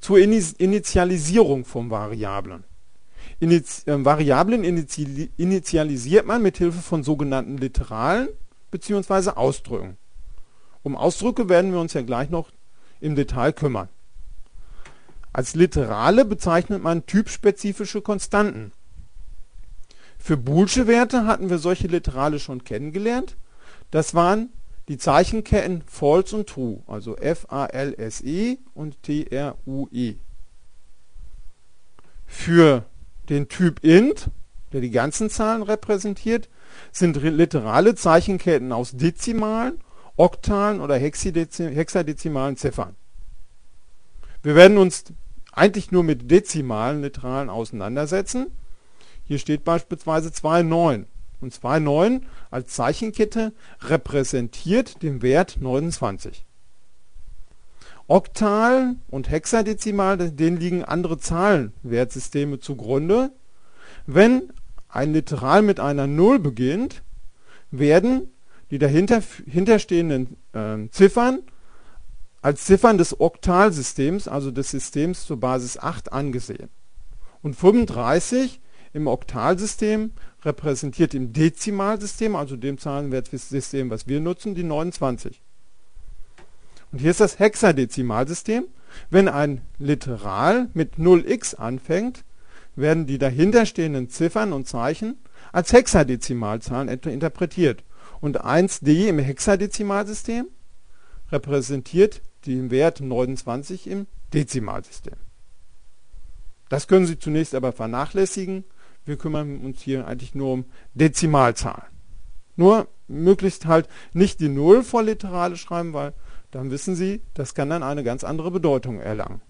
zur Initialisierung von Variablen. Iniz äh, Variablen initi initialisiert man mit Hilfe von sogenannten Literalen bzw. Ausdrücken. Um Ausdrücke werden wir uns ja gleich noch im Detail kümmern. Als Literale bezeichnet man typspezifische Konstanten. Für boolsche Werte hatten wir solche Literale schon kennengelernt. Das waren die Zeichenketten false und true, also F-A-L-S-E und T-R-U-E. Für den Typ int, der die ganzen Zahlen repräsentiert, sind literale Zeichenketten aus Dezimalen, Oktalen oder hexadezimalen Ziffern. Wir werden uns eigentlich nur mit dezimalen Literalen auseinandersetzen. Hier steht beispielsweise 2,9. Und 2,9 als Zeichenkette repräsentiert den Wert 29. Oktal und Hexadezimal, denen liegen andere Zahlenwertsysteme zugrunde. Wenn ein Literal mit einer 0 beginnt, werden die dahinter hinterstehenden äh, Ziffern als Ziffern des Oktalsystems, also des Systems zur Basis 8, angesehen. Und 35 im Oktalsystem repräsentiert im Dezimalsystem, also dem Zahlenwertsystem, was wir nutzen, die 29. Und hier ist das Hexadezimalsystem. Wenn ein Literal mit 0x anfängt, werden die dahinterstehenden Ziffern und Zeichen als Hexadezimalzahlen interpretiert. Und 1d im Hexadezimalsystem repräsentiert den Wert 29 im Dezimalsystem. Das können Sie zunächst aber vernachlässigen. Wir kümmern uns hier eigentlich nur um Dezimalzahlen. Nur möglichst halt nicht die Null vor Literale schreiben, weil dann wissen Sie, das kann dann eine ganz andere Bedeutung erlangen.